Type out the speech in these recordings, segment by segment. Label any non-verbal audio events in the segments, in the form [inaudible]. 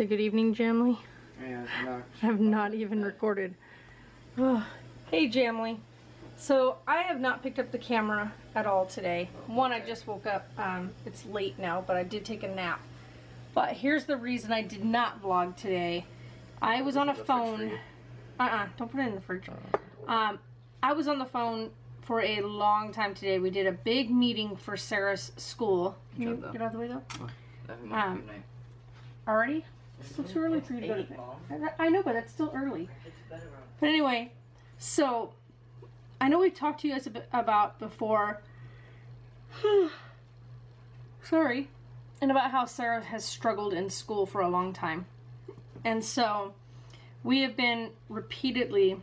Say good evening, Jamley. Yeah. I have [laughs] not even recorded. Oh. Hey, Jamley. So I have not picked up the camera at all today. One, I just woke up. Um, it's late now, but I did take a nap. But here's the reason I did not vlog today. I was on a phone. Uh-uh, don't put it in the fridge. Um, I was on the phone for a long time today. We did a big meeting for Sarah's school. Can you get out of the way though? Um. Already? It's still too early for you to go to bed. I know, but that's still early. But anyway, so I know we've talked to you guys a bit about before. [sighs] Sorry. And about how Sarah has struggled in school for a long time. And so we have been repeatedly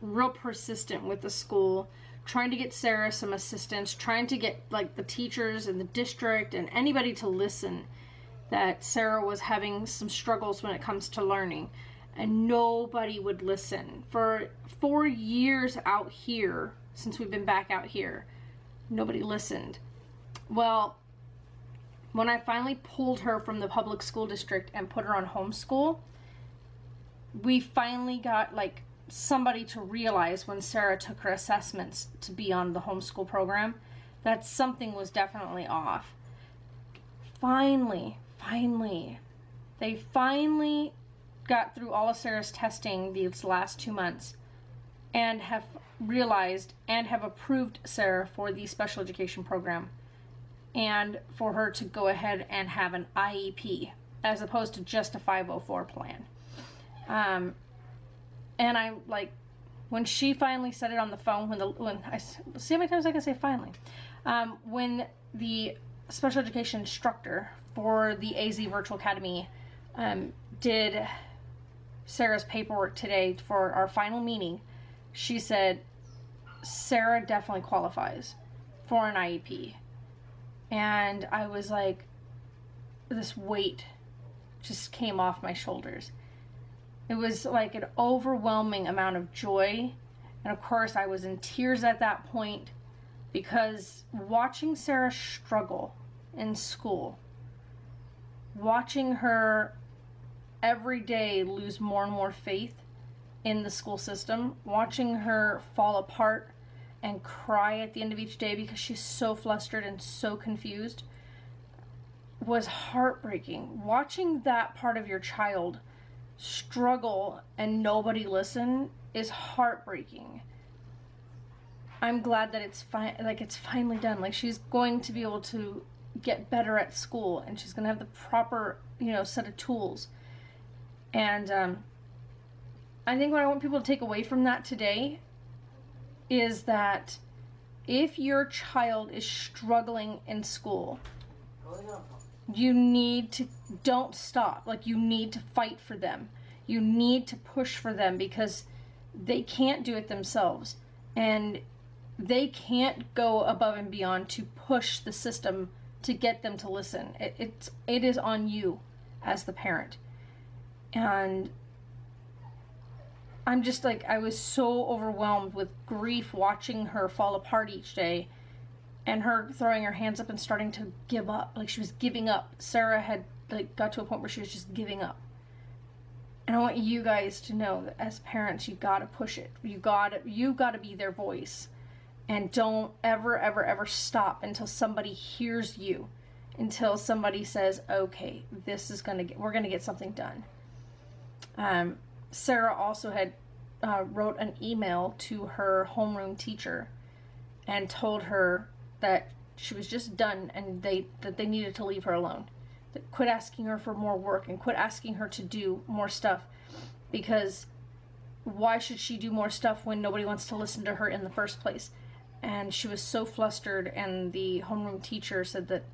real persistent with the school trying to get Sarah some assistance, trying to get like the teachers and the district and anybody to listen that Sarah was having some struggles when it comes to learning and nobody would listen. For 4 years out here since we've been back out here, nobody listened. Well, when I finally pulled her from the public school district and put her on homeschool, we finally got like somebody to realize when Sarah took her assessments to be on the homeschool program that something was definitely off. Finally, finally, they finally got through all of Sarah's testing these last two months and have realized and have approved Sarah for the special education program and for her to go ahead and have an IEP as opposed to just a 504 plan. Um, and I'm like, when she finally said it on the phone, when the when I see how many times I can say finally, um, when the special education instructor for the AZ Virtual Academy um, did Sarah's paperwork today for our final meeting, she said Sarah definitely qualifies for an IEP, and I was like, this weight just came off my shoulders. It was like an overwhelming amount of joy. And of course, I was in tears at that point because watching Sarah struggle in school, watching her every day lose more and more faith in the school system, watching her fall apart and cry at the end of each day because she's so flustered and so confused was heartbreaking. Watching that part of your child struggle and nobody listen is heartbreaking. I'm glad that it's fine like it's finally done. Like she's going to be able to get better at school and she's going to have the proper, you know, set of tools. And um I think what I want people to take away from that today is that if your child is struggling in school, you need to don't stop. Like you need to fight for them. You need to push for them because they can't do it themselves. And they can't go above and beyond to push the system to get them to listen. It, it's it is on you as the parent. And i'm just like i was so overwhelmed with grief watching her fall apart each day and her throwing her hands up and starting to give up. Like she was giving up. Sarah had like got to a point where she was just giving up. And i want you guys to know that as parents you gotta push it. You gotta you gotta be their voice and don't ever ever ever stop until somebody hears you until somebody says okay this is gonna get we're gonna get something done um, sarah also had uh, wrote an email to her homeroom teacher and told her that she was just done and they that they needed to leave her alone. That quit asking her for more work and quit asking her to do more stuff because why should she do more stuff when nobody wants to listen to her in the first place? And she was so flustered and the homeroom teacher said that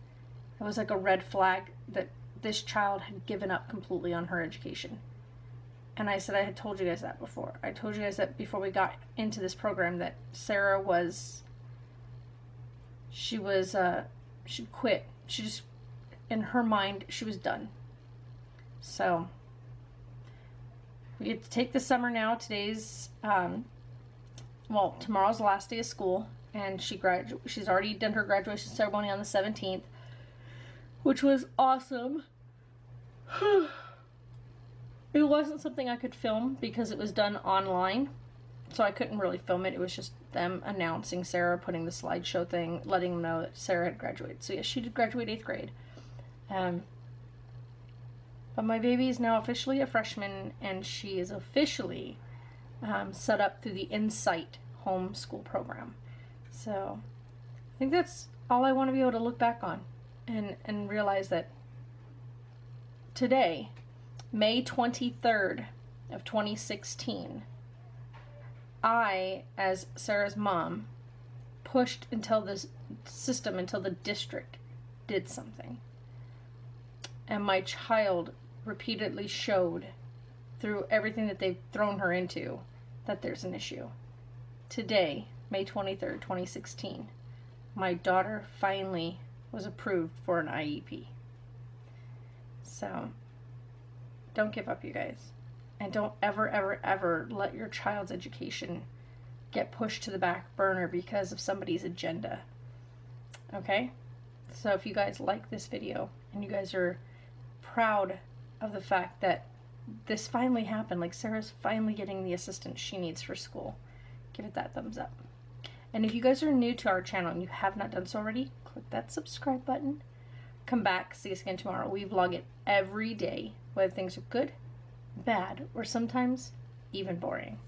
it was like a red flag that this child had given up completely on her education. And I said I had told you guys that before. I told you guys that before we got into this program that Sarah was she was uh she quit. She just in her mind she was done. So we get to take the summer now. Today's um well, tomorrow's the last day of school and she gradu- she's already done her graduation ceremony on the 17th, which was awesome. [sighs] it wasn't something I could film because it was done online. So I couldn't really film it. It was just them announcing Sarah, putting the slideshow thing, letting them know that Sarah had graduated. So yes, she did graduate eighth grade. Um, but my baby is now officially a freshman, and she is officially um, set up through the Insight homeschool program. So I think that's all I want to be able to look back on and, and realize that today, May 23rd of 2016, I, as Sarah's mom, pushed until this system, until the district did something. And my child repeatedly showed through everything that they've thrown her into that there's an issue. Today, May 23rd, 2016, my daughter finally was approved for an IEP. So, don't give up, you guys. And don't ever, ever, ever let your child's education get pushed to the back burner because of somebody's agenda. Okay? So, if you guys like this video and you guys are proud of the fact that this finally happened, like Sarah's finally getting the assistance she needs for school, give it that thumbs up. And if you guys are new to our channel and you have not done so already, click that subscribe button. Come back, see us again tomorrow. We vlog it every day, whether things are good, bad, or sometimes even boring.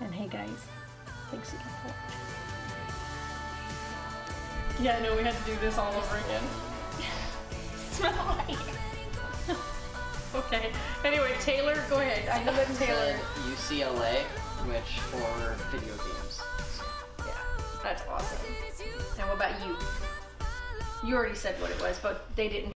And hey guys, thanks again for watching. Yeah, I know we had to do this all over again. [laughs] Smell like. [laughs] okay. Anyway, Taylor, go ahead. I know that [laughs] Taylor. UCLA, which for video games. That's awesome. And what about you? You already said what it was, but they didn't